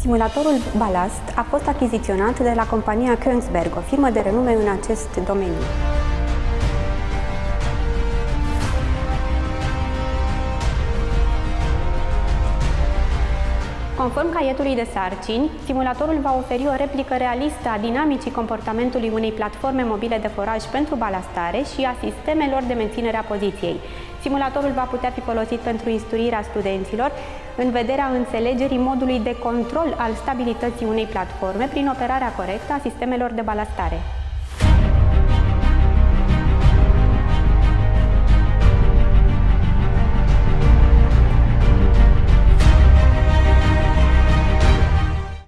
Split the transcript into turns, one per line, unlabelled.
Simulatorul Balast a fost achiziționat de la compania Kongsberg, o firmă de renume în acest domeniu. Conform caietului de sarcini, simulatorul va oferi o replică realistă a dinamicii comportamentului unei platforme mobile de foraj pentru balastare și a sistemelor de menținere a poziției. Simulatorul va putea fi folosit pentru instruirea studenților în vederea înțelegerii modului de control al stabilității unei platforme prin operarea corectă a sistemelor de balastare.